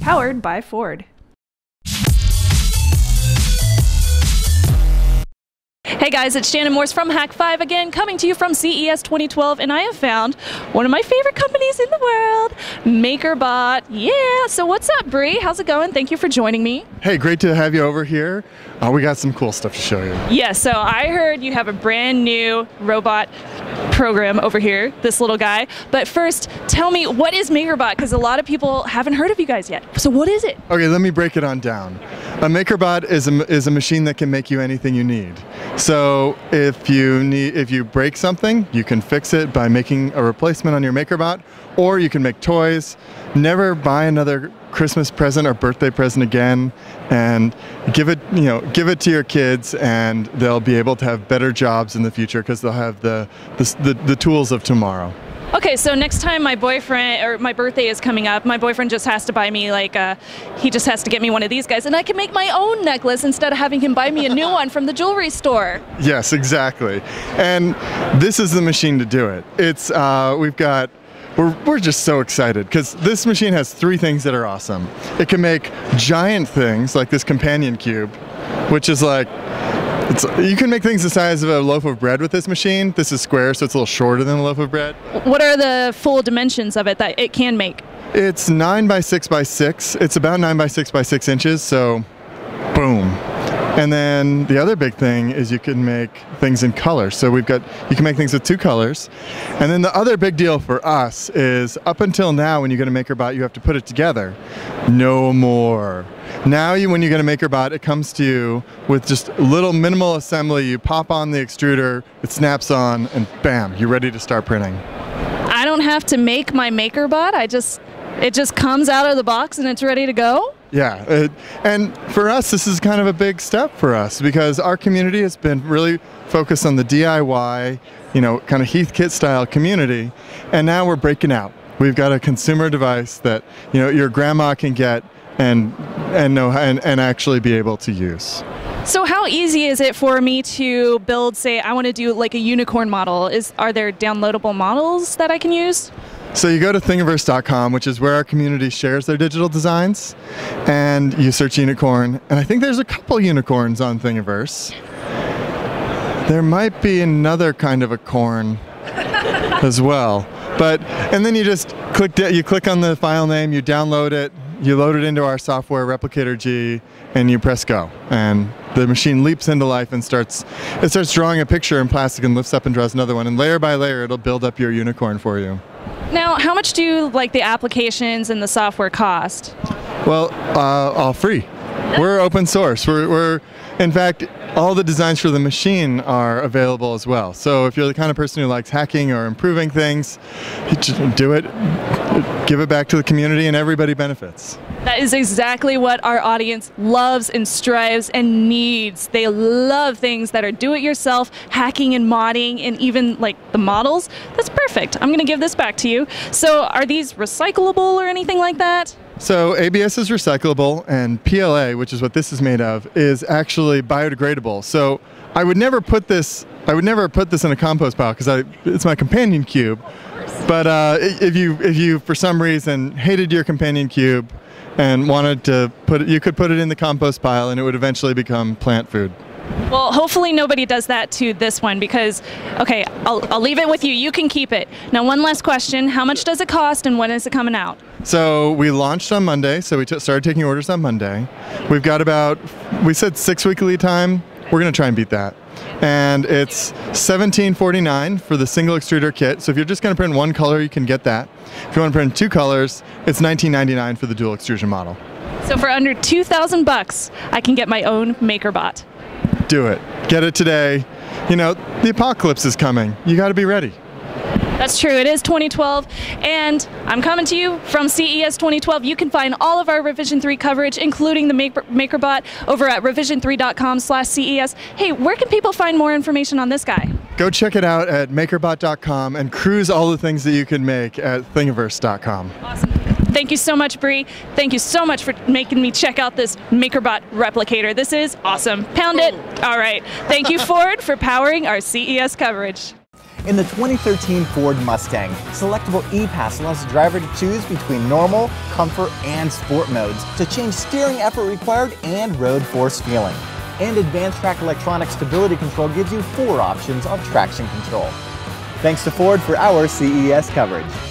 Powered by Ford. Hey guys, it's Shannon Morse from Hak5 again, coming to you from CES 2012, and I have found one of my favorite companies in the world, MakerBot. Yeah, so what's up, Bre? How's it going? Thank you for joining me. Hey, great to have you over here. Uh, we got some cool stuff to show you. Yeah, so I heard you have a brand new robot program over here, this little guy. But first, tell me, what is MakerBot? Because a lot of people haven't heard of you guys yet. So what is it? Okay, let me break it on down. A MakerBot is a, is a machine that can make you anything you need. So if you need, if you break something, you can fix it by making a replacement on your MakerBot, or you can make toys. Never buy another Christmas present or birthday present again, and give it, you know, give it to your kids, and they'll be able to have better jobs in the future because they'll have the, the, the, the tools of tomorrow. Okay, so next time my boyfriend or my birthday is coming up, my boyfriend just has to buy me like a, he just has to get me one of these guys, and I can make my own necklace instead of having him buy me a new one from the jewelry store. Yes, exactly. And this is the machine to do it. It's uh, we've got. We're, we're just so excited because this machine has three things that are awesome. It can make giant things like this companion cube, which is like it's, you can make things the size of a loaf of bread with this machine. This is square, so it's a little shorter than a loaf of bread. What are the full dimensions of it that it can make? It's nine by six by six. It's about nine by six by six inches, so boom. And then the other big thing is you can make things in color. So we've got, you can make things with two colors. And then the other big deal for us is up until now, when you're going to MakerBot, you have to put it together. No more. Now, you, when you're going to MakerBot, it comes to you with just a little minimal assembly. You pop on the extruder, it snaps on, and bam, you're ready to start printing. I don't have to make my MakerBot. I just, it just comes out of the box and it's ready to go. Yeah, it, and for us, this is kind of a big step for us because our community has been really focused on the DIY, you know, kind of Heathkit style community, and now we're breaking out. We've got a consumer device that you know your grandma can get and and know and, and actually be able to use. So how easy is it for me to build say I want to do like a unicorn model? Is are there downloadable models that I can use? So you go to thingiverse.com, which is where our community shares their digital designs, and you search unicorn, and I think there's a couple unicorns on Thingiverse. There might be another kind of a corn as well. But and then you just click you click on the file name, you download it, you load it into our software Replicator G, and you press go, and the machine leaps into life and starts it starts drawing a picture in plastic and lifts up and draws another one, and layer by layer it'll build up your unicorn for you. Now, how much do like the applications and the software cost? Well, uh, all free. We're open source. We're, we're, in fact, all the designs for the machine are available as well. So if you're the kind of person who likes hacking or improving things, do it, give it back to the community, and everybody benefits. That is exactly what our audience loves and strives and needs. They love things that are do it yourself, hacking and modding, and even like the models. That's perfect. I'm going to give this back to you. So, are these recyclable or anything like that? So ABS is recyclable and PLA, which is what this is made of, is actually biodegradable. So I would never put this I would never put this in a compost pile because it's my companion cube. But uh, if you if you for some reason hated your companion cube and wanted to put it, you could put it in the compost pile and it would eventually become plant food. Well, hopefully nobody does that to this one because, okay, I'll, I'll leave it with you. You can keep it. Now, one last question. How much does it cost and when is it coming out? So we launched on Monday, so we started taking orders on Monday. We've got about, we said six week lead time. We're going to try and beat that. And it's $17.49 for the single extruder kit. So if you're just going to print one color, you can get that. If you want to print two colors, it's $19.99 for the dual extrusion model. So for under 2,000 bucks, I can get my own MakerBot do it. Get it today. You know, the apocalypse is coming. You got to be ready. That's true. It is 2012, and I'm coming to you from CES 2012. You can find all of our Revision 3 coverage, including the Maker, MakerBot, over at revision3.com/ces. Hey, where can people find more information on this guy? Go check it out at makerbot.com and cruise all the things that you can make at thingiverse.com. Awesome. Thank you so much, Bre. Thank you so much for making me check out this MakerBot replicator. This is awesome. Pound it. All right. Thank you, Ford, for powering our CES coverage. In the 2013 Ford Mustang, selectable EPAS allows the driver to choose between normal, comfort, and sport modes to change steering effort required and road force feeling. And Advanced Track Electronic Stability Control gives you four options of traction control. Thanks to Ford for our CES coverage.